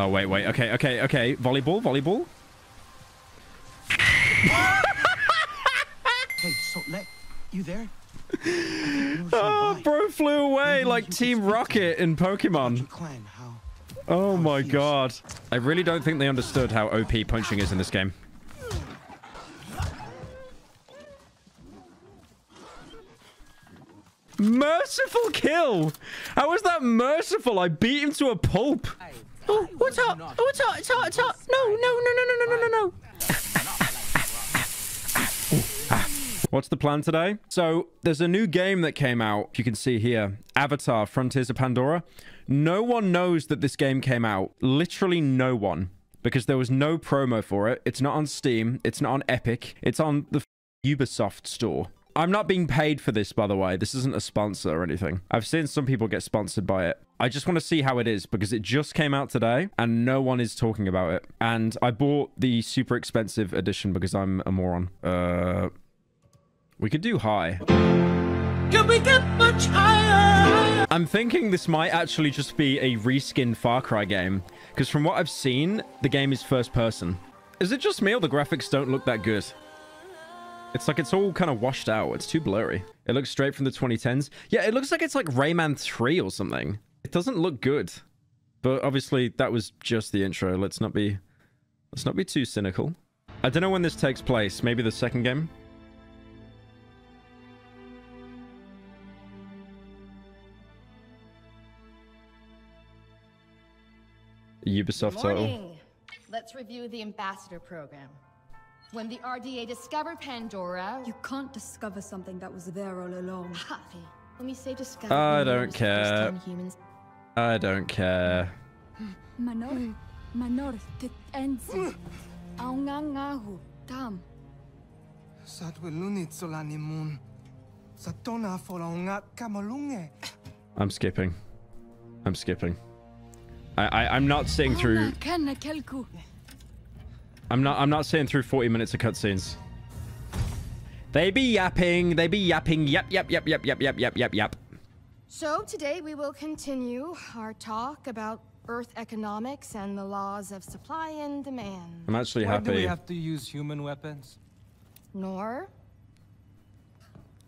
Oh, wait, wait. Okay, okay, okay. Volleyball, volleyball. Hey, so let you there? Oh, bro flew away like Team Rocket in Pokemon. Oh my god. I really don't think they understood how OP punching is in this game. Merciful kill! How was that merciful? I beat him to a pulp. Oh, what's up? Oh, what's up? It's hot. It's hot. No, no, no, no, no, no, no, no. What's the plan today? So there's a new game that came out. You can see here, Avatar Frontiers of Pandora. No one knows that this game came out. Literally no one. Because there was no promo for it. It's not on Steam. It's not on Epic. It's on the Ubisoft store. I'm not being paid for this, by the way. This isn't a sponsor or anything. I've seen some people get sponsored by it. I just want to see how it is because it just came out today and no one is talking about it. And I bought the super expensive edition because I'm a moron. Uh, we could do high. Can we get much higher? I'm thinking this might actually just be a reskin Far Cry game. Because from what I've seen, the game is first person. Is it just me or the graphics don't look that good? It's like it's all kind of washed out. It's too blurry. It looks straight from the 2010s. Yeah, it looks like it's like Rayman 3 or something. It doesn't look good. But obviously that was just the intro. Let's not be let's not be too cynical. I don't know when this takes place. Maybe the second game? Ubisoft title. Let's review the ambassador program. When the RDA discovered Pandora, You can't discover something that was there all along. Happy. When we say discover, I don't use the first care. humans. I don't care. Manor, manor, tit ensi. Aungangahu, tam. Satwelunit solanimun. Satona folaunga kamalunge. I'm skipping. I'm skipping. I, I I'm not sitting through Ana kana kelku. I'm not I'm not sitting through 40 minutes of cutscenes. They be yapping, they be yapping, yap yap yap yap yap yap yap yap yap. So today we will continue our talk about Earth economics and the laws of supply and demand. I'm actually Why do we have to use human weapons? Nor,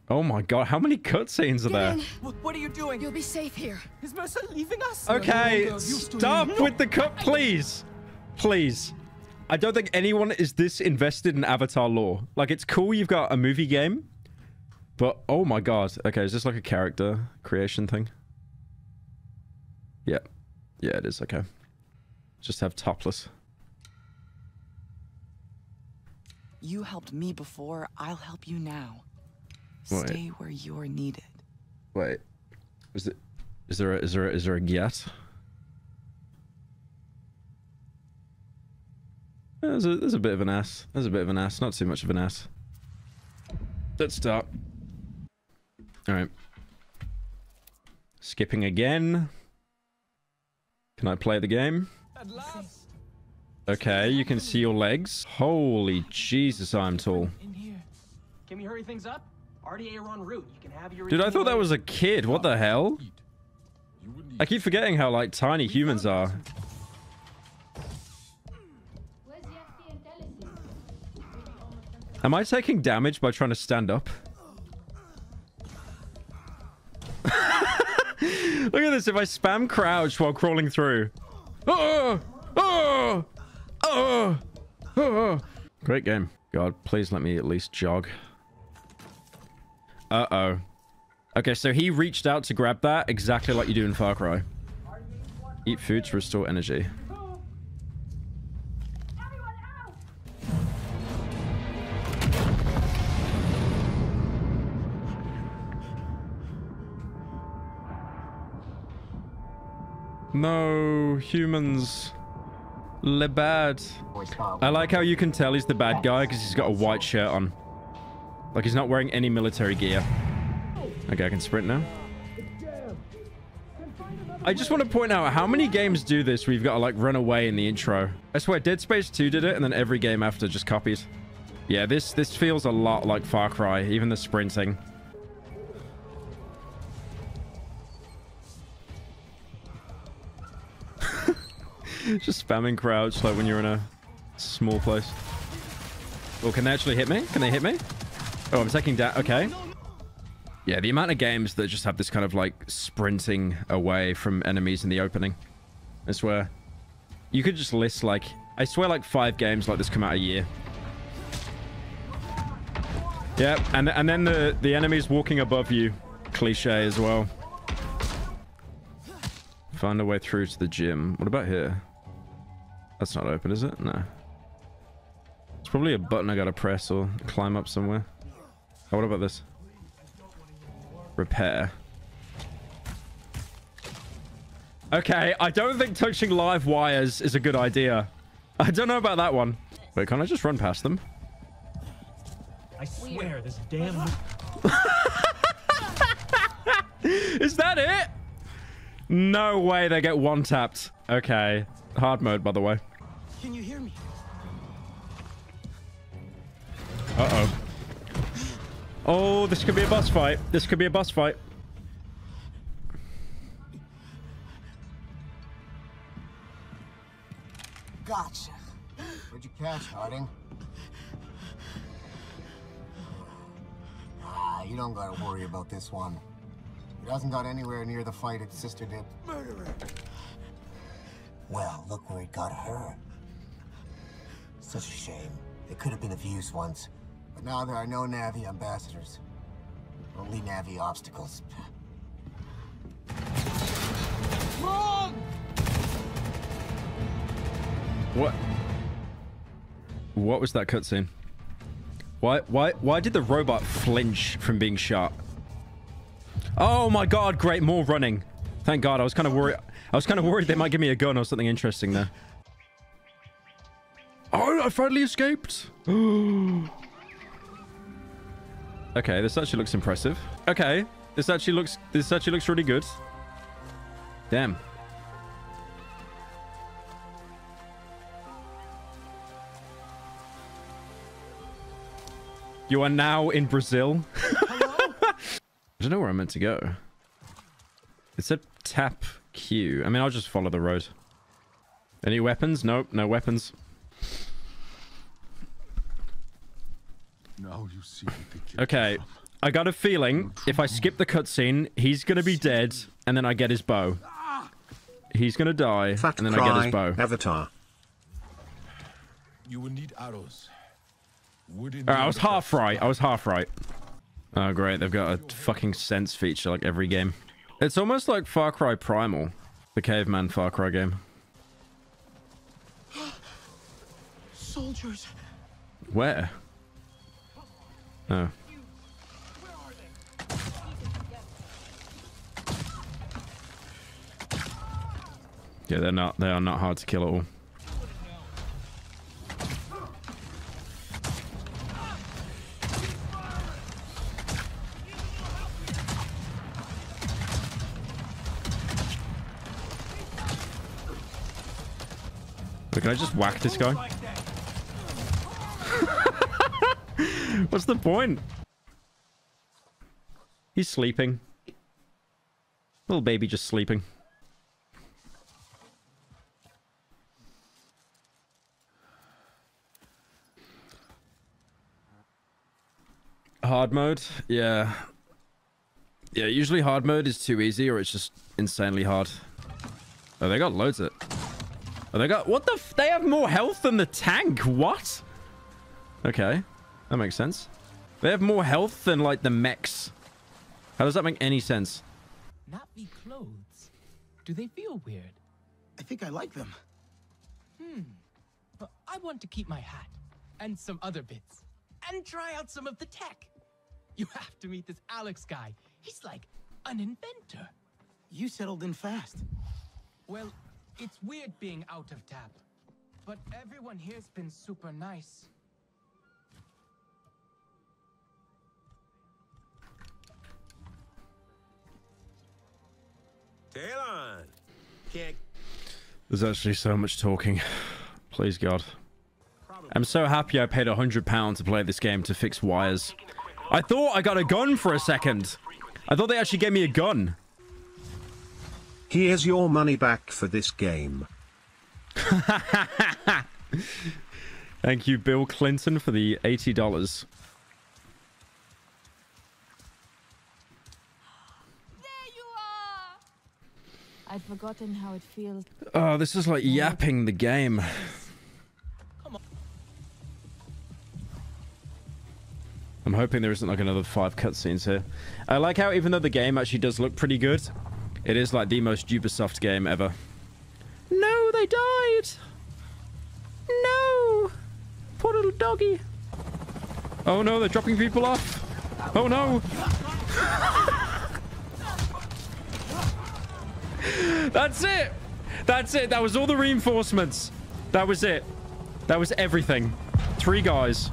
Oh my god, how many cutscenes are there? What, what are you doing? you'll be safe here. Is Mercer leaving us? Okay, stop with the cut, please. Please. I don't think anyone is this invested in Avatar lore. Like, it's cool you've got a movie game, but oh my god. Okay, is this like a character creation thing? Yeah. Yeah, it is. Okay. Just have topless. You helped me before, I'll help you now. Wait. Stay where you're needed. Wait. Is it... Is there a... Is there a... Is there a get? There's a, there's a bit of an ass. There's a bit of an ass. Not too much of an ass. Let's start. Alright. Skipping again. Can I play the game? Okay, you can see your legs. Holy Jesus, I'm tall. Can we hurry things up? RDA are en route. You can have your. Dude, I thought that was a kid. What the hell? I keep forgetting how, like, tiny humans are. Am I taking damage by trying to stand up? Look at this. If I spam crouch while crawling through. Oh! Oh! Oh! Oh! Great game. God, please let me at least jog. Uh-oh. Okay, so he reached out to grab that exactly like you do in Far Cry. Eat food to restore energy. No, humans. Le bad. I like how you can tell he's the bad guy because he's got a white shirt on. Like he's not wearing any military gear. Okay, I can sprint now. I just want to point out how many games do this you've got to like run away in the intro. I swear Dead Space 2 did it and then every game after just copied. Yeah, this this feels a lot like Far Cry, even the sprinting. Just spamming crouch like when you're in a small place. Oh, can they actually hit me? Can they hit me? Oh, I'm taking down. Okay. Yeah, the amount of games that just have this kind of like sprinting away from enemies in the opening. I swear. You could just list like, I swear like five games like this come out a year. Yeah, and and then the the enemies walking above you, cliche as well. Find a way through to the gym. What about here? That's not open, is it? No. It's probably a button I gotta press or climb up somewhere. Oh, what about this? Repair. Okay, I don't think touching live wires is a good idea. I don't know about that one. Wait, can I just run past them? I swear this damn. Is that it? No way they get one tapped. Okay. Hard mode, by the way. Can you hear me? Uh-oh. Oh, this could be a boss fight. This could be a boss fight. Gotcha. What'd you catch, Harding? Ah, you don't gotta worry about this one. It hasn't got anywhere near the fight its sister did. Murderer! Well, look where it got her. Such a shame. They could have been of use once. But now there are no Navi ambassadors. Only Navi obstacles. What? What was that cutscene? Why, why, why did the robot flinch from being shot? Oh my god, great, more running. Thank god, I was kind of worried. I was kind of worried they might give me a gun or something interesting there. Oh, I finally escaped. okay, this actually looks impressive. Okay, this actually looks, this actually looks really good. Damn. You are now in Brazil. I don't know where I'm meant to go. It said tap Q. I mean, I'll just follow the road. Any weapons? Nope, no weapons. Now you see what they came Okay, I got a feeling if I skip the cutscene, he's gonna be dead, and then I get his bow. He's gonna die, Fat and then I get his bow. Avatar. You will need arrows. Wood in Alright, I was half right. I was half right. Oh, great. They've got a fucking sense feature like every game. It's almost like Far Cry Primal, the caveman Far Cry game. Soldiers. Where? Oh. Yeah, they're not. They are not hard to kill at all. Can I just whack this guy? What's the point? He's sleeping. Little baby just sleeping. Hard mode? Yeah. Yeah, usually hard mode is too easy or it's just insanely hard. Oh, they got loads of it. Oh, they got... What the... They have more health than the tank. What? Okay. That makes sense. They have more health than, like, the mechs. How does that make any sense? Not Navi clothes. Do they feel weird? I think I like them. Hmm. But I want to keep my hat and some other bits and try out some of the tech. You have to meet this Alex guy. He's like an inventor. You settled in fast. Well, it's weird being out of TAP, but everyone here's been super nice. Talon. Can't There's actually so much talking. Please God. I'm so happy I paid a £100 to play this game to fix wires. I thought I got a gun for a second. I thought they actually gave me a gun. Here's your money back for this game. Thank you, Bill Clinton, for the $80. I'd forgotten how it feels. Oh, this is like yapping the game. I'm hoping there isn't like another five cutscenes here. I like how even though the game actually does look pretty good, it is like the most Ubisoft game ever. No, they died! No! Poor little doggy. Oh no, they're dropping people off. Oh no! That's it! That's it. That was all the reinforcements. That was it. That was everything. Three guys.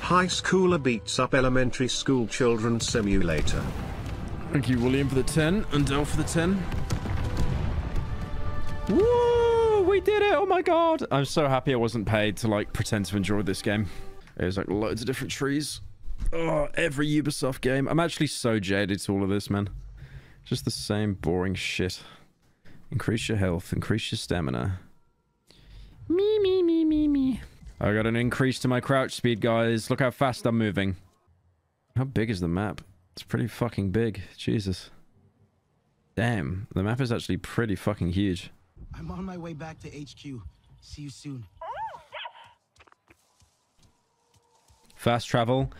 High schooler beats up elementary school children simulator. Thank you, William, for the 10 and Dell for the 10. Woo! We did it! Oh my god! I'm so happy I wasn't paid to like pretend to enjoy this game. There's like loads of different trees. Oh, every Ubisoft game. I'm actually so jaded to all of this, man. Just the same boring shit. Increase your health, increase your stamina. Me, me, me, me, me. I got an increase to my crouch speed, guys. Look how fast I'm moving. How big is the map? It's pretty fucking big. Jesus. Damn, the map is actually pretty fucking huge. I'm on my way back to HQ. See you soon. Fast travel.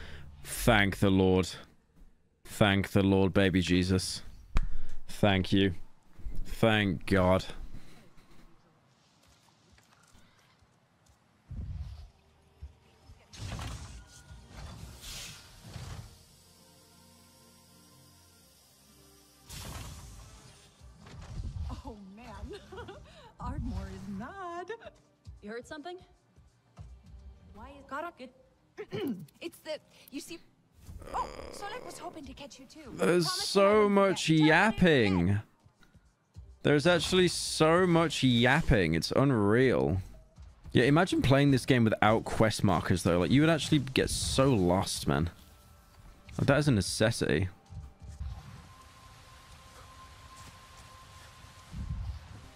Thank the Lord. Thank the Lord, baby Jesus. Thank you. Thank God. You heard something? Why is Gotta it's the you see. Oh, Solek was hoping to catch you too. There's so much yapping. There's actually so much yapping. It's unreal. Yeah, imagine playing this game without quest markers, though. Like, you would actually get so lost, man. Like, that is a necessity.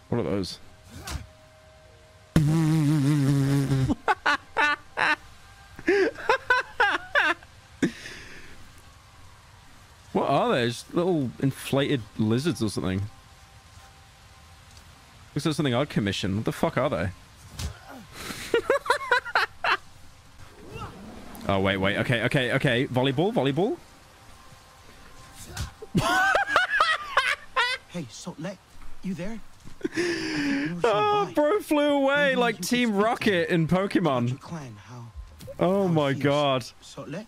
What are those? What are they? Just little inflated lizards or something. Looks like something I'd commission. What the fuck are they? oh, wait, wait. Okay, okay, okay. Volleyball, volleyball. Hey, so let you there? Ah, oh, bro flew away like Team Rocket in Pokemon. Oh my god. I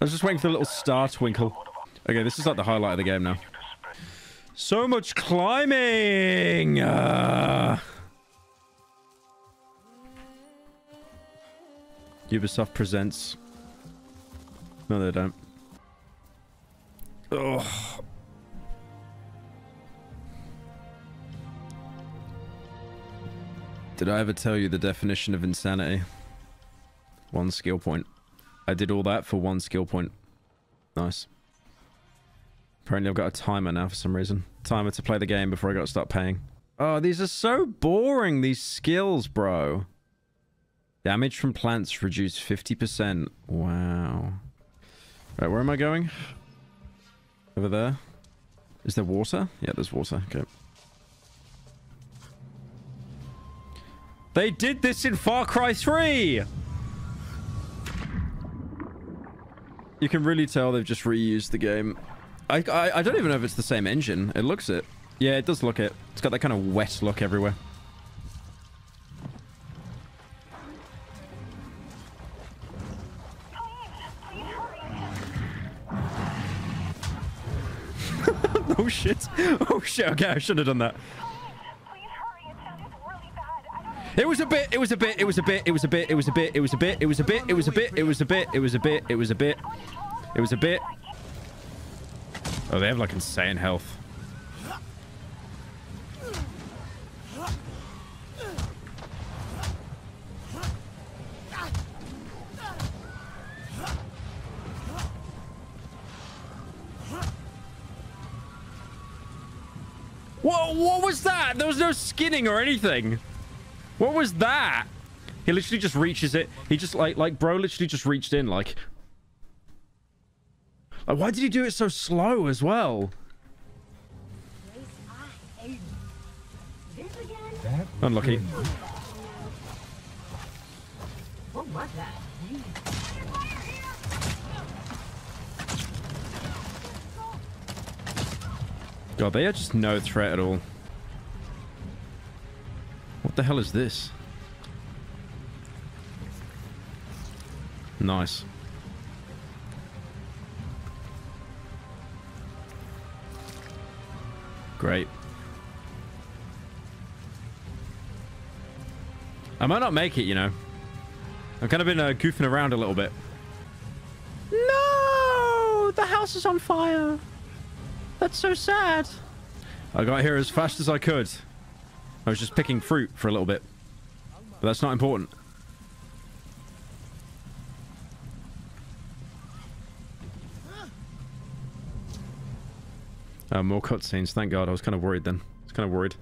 was just waiting for the little star twinkle. Okay, this is like the highlight of the game now. So much climbing! Uh... Ubisoft presents. No, they don't. Ugh. Did I ever tell you the definition of insanity? One skill point. I did all that for one skill point. Nice. Apparently I've got a timer now for some reason. Timer to play the game before I got to start paying. Oh, these are so boring, these skills, bro. Damage from plants reduced 50%. Wow. Right, where am I going? Over there? Is there water? Yeah, there's water. Okay. They did this in Far Cry 3! You can really tell they've just reused the game. I, I, I don't even know if it's the same engine. It looks it. Yeah, it does look it. It's got that kind of wet look everywhere. oh shit. Oh shit. Okay, I should have done that. It was a bit, it was a bit, it was a bit, it was a bit, it was a bit, it was a bit, it was a bit, it was a bit, it was a bit, it was a bit, it was a bit, it was a bit. Oh, they have like insane health. What, what was that? There was no skinning or anything. What was that? He literally just reaches it. He just like, like bro literally just reached in like, like, why did he do it so slow as well? Unlucky. What was that? God, they are just no threat at all. What the hell is this? Nice. Great. I might not make it, you know. I've kind of been uh, goofing around a little bit. No! The house is on fire! That's so sad. I got here as fast as I could. I was just picking fruit for a little bit. But that's not important. Uh, more cutscenes. Thank God. I was kind of worried then. I was kind of worried.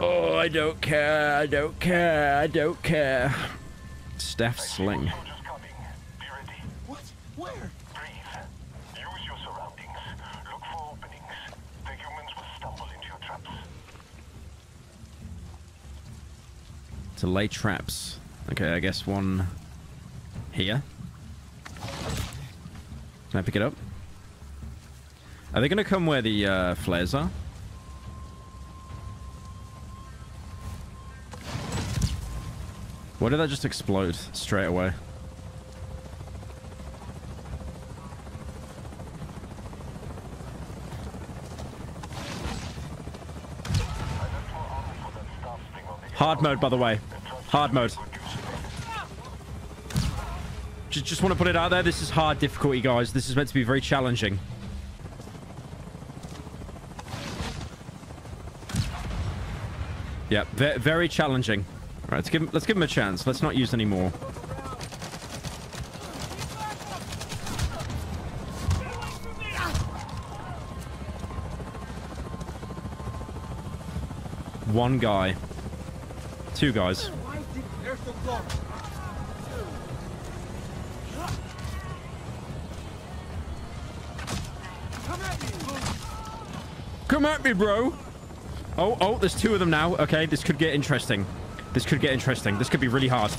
Oh, I don't care. I don't care. I don't care. Staff sling. What? Where? Use your surroundings. Look for openings. The humans will stumble into your traps. To lay traps. Okay, I guess one here. Can I pick it up? Are they going to come where the uh, flares are? Why did that just explode straight away? Hard mode, by the way. Hard mode. Just, just want to put it out there. This is hard difficulty, guys. This is meant to be very challenging. Yeah, ve very challenging. All right, let's give him, let's give him a chance. Let's not use any more. One guy. Two guys. Come at me, bro. Oh, oh, there's two of them now. Okay, this could get interesting. This could get interesting. This could be really hard.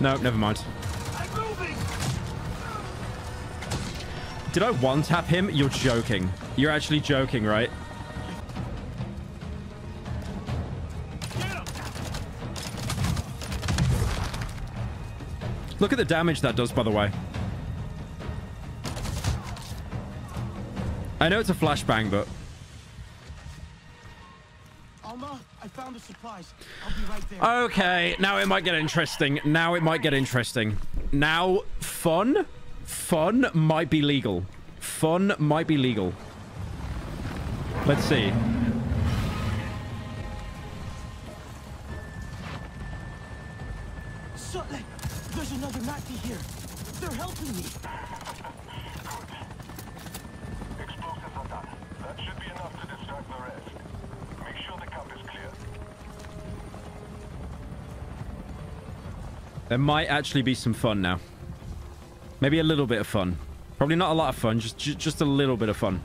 No, never mind. Did I one-tap him? You're joking. You're actually joking, right? Look at the damage that does, by the way. I know it's a flashbang, but... Alma, I found. I'll be right there. Okay, now it might get interesting. Now it might get interesting. Now, fun? Fun might be legal. Fun might be legal. Let's see. Sutley, there's another Nazi here. They're helping me. Explosives are done. That should be enough to distract the rest. Make sure the camp is clear. There might actually be some fun now. Maybe a little bit of fun. Probably not a lot of fun, just just a little bit of fun.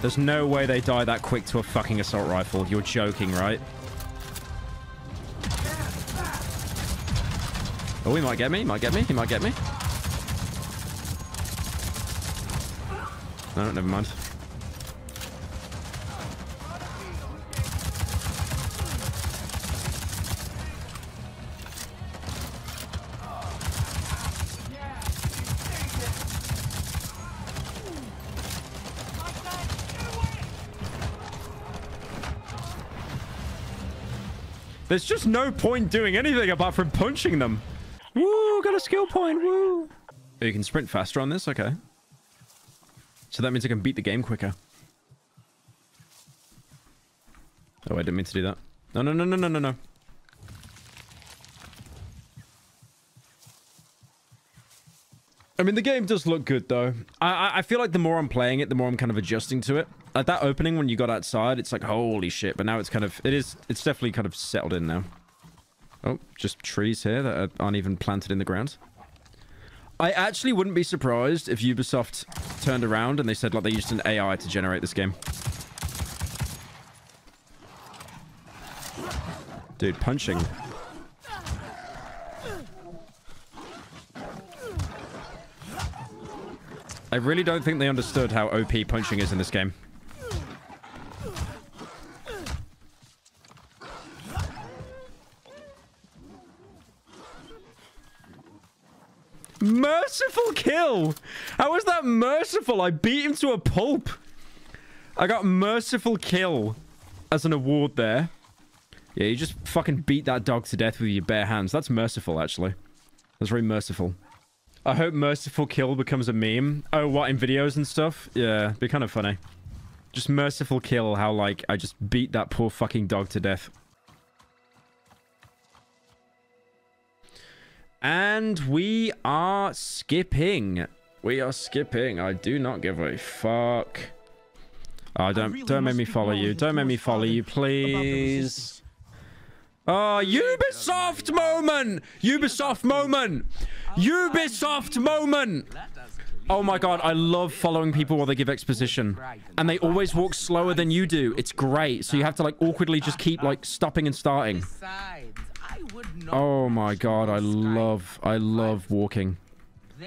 There's no way they die that quick to a fucking assault rifle. You're joking, right? Oh, he might get me. He might get me. He might get me. No, never mind. There's just no point doing anything apart from punching them. Woo, got a skill point, woo. You can sprint faster on this? Okay. So that means I can beat the game quicker. Oh, I didn't mean to do that. No, no, no, no, no, no, no. I mean, the game does look good, though. I, I, feel like the more I'm playing it, the more I'm kind of adjusting to it. Like that opening when you got outside, it's like, holy shit. But now it's kind of, it is, it's definitely kind of settled in now. Oh, just trees here that aren't even planted in the ground. I actually wouldn't be surprised if Ubisoft turned around and they said like they used an AI to generate this game. Dude, punching. I really don't think they understood how OP punching is in this game. Merciful kill! How was that merciful? I beat him to a pulp. I got merciful kill as an award there. Yeah, you just fucking beat that dog to death with your bare hands. That's merciful, actually. That's very merciful. I hope merciful kill becomes a meme. Oh, what, in videos and stuff? Yeah, be kind of funny. Just merciful kill, how, like, I just beat that poor fucking dog to death. And we are skipping. We are skipping. I do not give a fuck. Oh, don't really don't make me follow you. Don't make me follow you, please. Oh, Ubisoft moment! Ubisoft moment! Ubisoft moment! Oh my god, I love following people while they give exposition. And they always walk slower than you do. It's great. So you have to like awkwardly just keep like stopping and starting. Oh my god, I love, I love walking.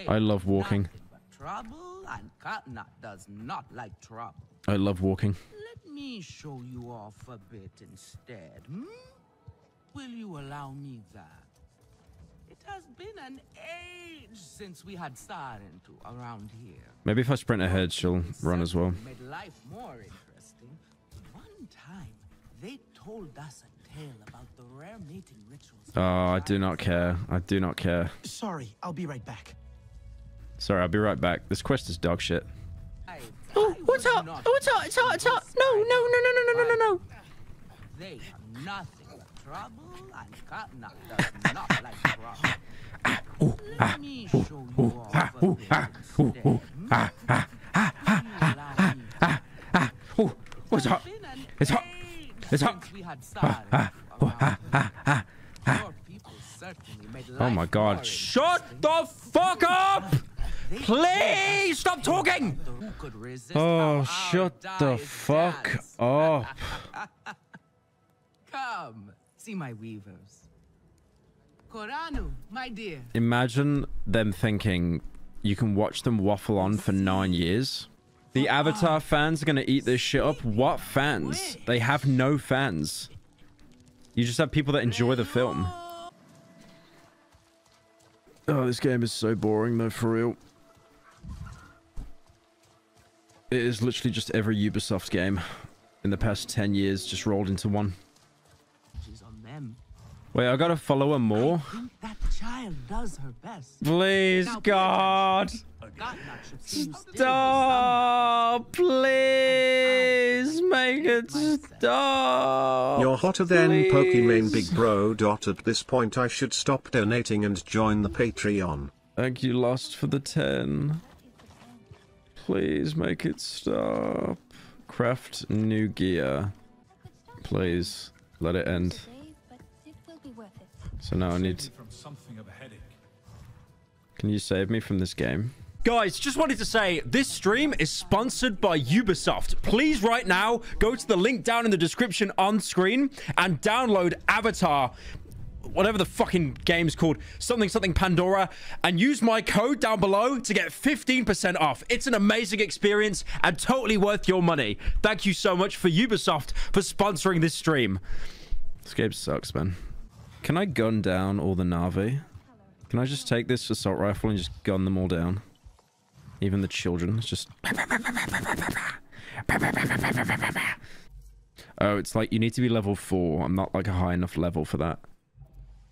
I love walking. Trouble and Katnat does not like trouble. I love walking. Let me show you off a bit instead. Hmm? Will you allow me that? It has been an age since we had Silent around here. Maybe if I sprint ahead, she'll run as well. Made life more interesting. One time, they told us a Oh, I do not care. I do not care. Sorry, I'll be right back. Sorry, I'll be right back. This quest is dog shit. Oh, what's up? Oh, it's hot, it's hot, it's hot. No, no, no, no, no, no, no, no, They are nothing but trouble and Katna not like trouble. Ah, ooh, ah, ooh, ah, ooh, ah, ooh, ah, ooh, ooh, ah, ah, ah, ah, ah, ah, ah, ooh, what's hot? It's hot. It's. Oh my god. Shut the fuck up! Please stop talking! Oh, shut the fuck up. Come, see my weavers. Koranu, my dear. Imagine them thinking you can watch them waffle on for nine years. The Avatar fans are going to eat this shit up. What fans? They have no fans. You just have people that enjoy the film. Oh, this game is so boring though, for real. It is literally just every Ubisoft game in the past 10 years just rolled into one. She's on them. Wait, I gotta follow her more? That child does her best. Please, God. Stop! Please make it stop! You're hotter than Please. Pokimane Big Bro. Dot at this point I should stop donating and join the Patreon. Thank you, Lost, for the 10. Please make it stop. Craft new gear. Please, let it end. So now I need... From something of a headache. Can you save me from this game? Guys, just wanted to say, this stream is sponsored by Ubisoft. Please, right now, go to the link down in the description on screen and download Avatar, whatever the fucking game's called, something something Pandora, and use my code down below to get 15% off. It's an amazing experience and totally worth your money. Thank you so much for Ubisoft for sponsoring this stream. This game sucks, man. Can I gun down all the Navi? Can I just take this assault rifle and just gun them all down? Even the children. It's just... Oh, it's like you need to be level 4. I'm not like a high enough level for that.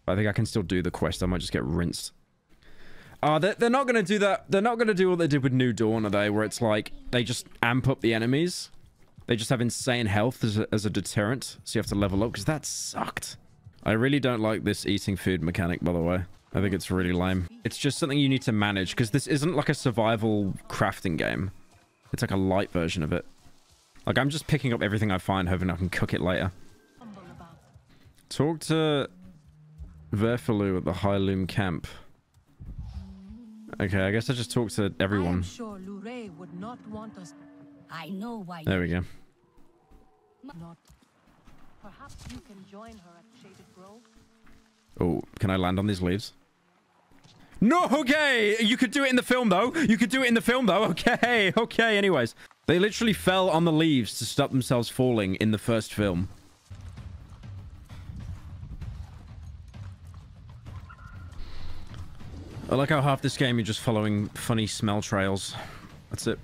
I think I can still do the quest. I might just get rinsed. Uh, they're, they're not going to do that. They're not going to do what they did with New Dawn, are they? Where it's like, they just amp up the enemies. They just have insane health as a, as a deterrent. So you have to level up, because that sucked. I really don't like this eating food mechanic, by the way. I think it's really lame. It's just something you need to manage because this isn't like a survival crafting game. It's like a light version of it. Like I'm just picking up everything I find, hoping I can cook it later. Talk to Verfalu at the High Loom camp. Okay, I guess I just talk to everyone. sure Luray would not want us. I know why. There we go. Not. Perhaps you can join her at Shaded Grove. Oh, can I land on these leaves? No, okay. You could do it in the film, though. You could do it in the film, though. Okay, okay. Anyways, they literally fell on the leaves to stop themselves falling in the first film. I like how half this game you're just following funny smell trails. That's it.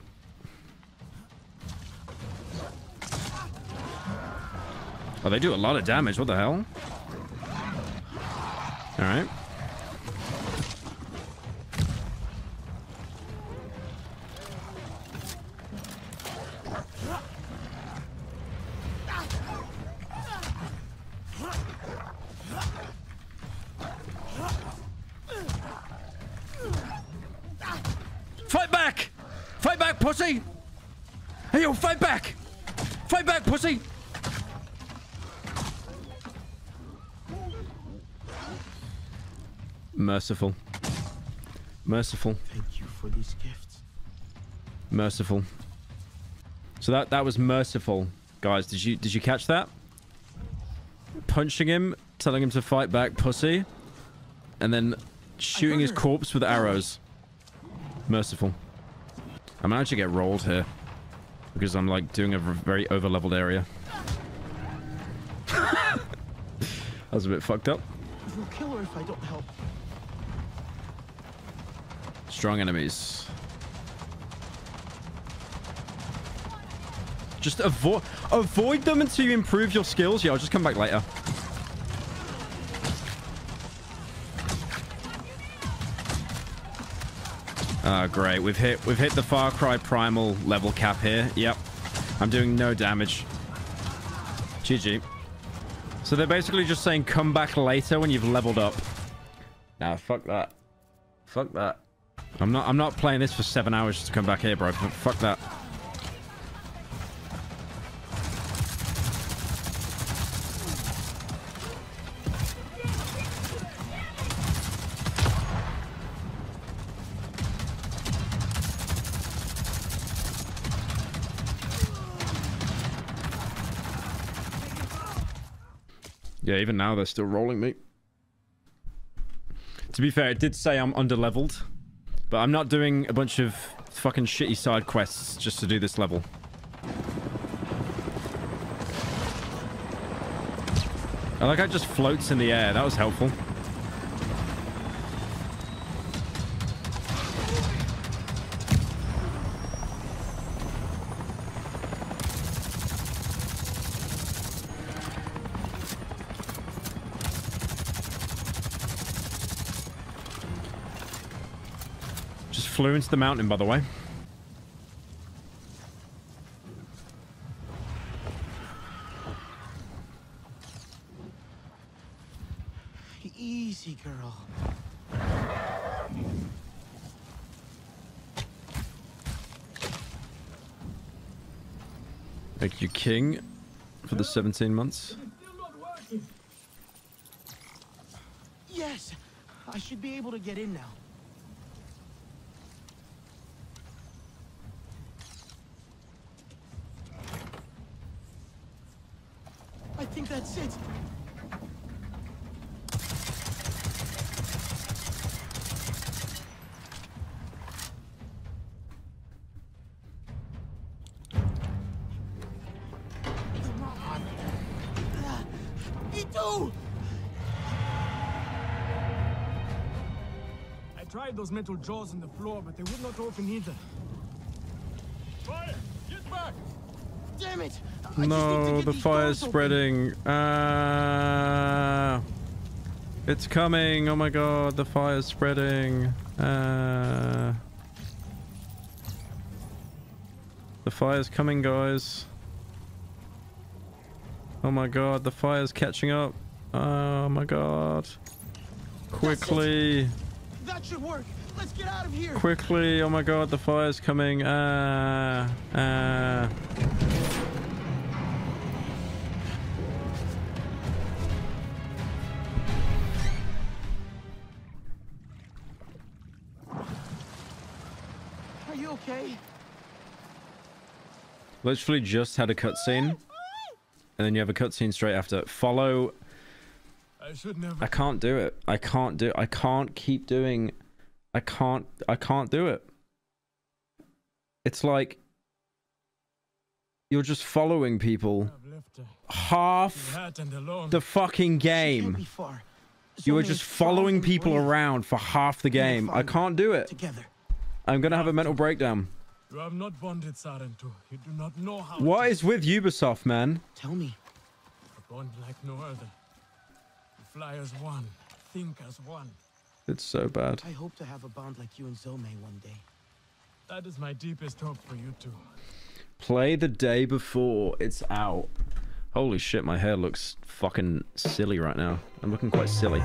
Oh, they do a lot of damage. What the hell? All right. Merciful. Merciful. Thank you for these gifts. Merciful. So that that was merciful, guys. Did you did you catch that? Punching him, telling him to fight back, pussy, and then shooting his corpse with arrows. Merciful. I managed to get rolled here because I'm like doing a very over leveled area. that was a bit fucked up. You'll kill her if I don't help. Strong enemies. Just avoid avoid them until you improve your skills. Yeah, I'll just come back later. Ah, great. We've hit we've hit the Far Cry Primal level cap here. Yep. I'm doing no damage. GG. So they're basically just saying come back later when you've leveled up. Nah, fuck that. Fuck that. I'm not I'm not playing this for seven hours just to come back here, bro. Fuck that. Yeah, even now they're still rolling me. To be fair, it did say I'm underleveled, but I'm not doing a bunch of fucking shitty side quests just to do this level. I like how it just floats in the air. That was helpful. Flew into the mountain, by the way. Easy, girl. Thank you, King, for the 17 months. Yes, I should be able to get in now. Tried those metal jaws in the floor, but they would not open either. Fire! Get back! Damn it! No, the fire's spreading. Ah. it's coming. Oh my god, the fire's spreading. Ah. the fire's coming, guys. Oh my god, the fire's catching up. Oh my god. Quickly. That should work. Let's get out of here. Quickly. Oh my god, the fire's coming. Ah. Ah. Are you okay? Literally just had a cutscene. And then you have a cutscene straight after. Follow. I should never. I can't do it. I can't do I can't keep doing I can't I can't do it. It's like you're just following people half Hat and alone. the fucking game. Be. You are just following people brave. around for half the game. I can't do it. Together. I'm gonna have a mental breakdown. You have not bonded Sarentu. You do not know how. What to is with Ubisoft, man? Tell me. A bond like no other. You fly as one, think as one. It's so bad. I hope to have a bond like you and Zome one day. That is my deepest hope for you two. Play the day before it's out. Holy shit, my hair looks fucking silly right now. I'm looking quite silly.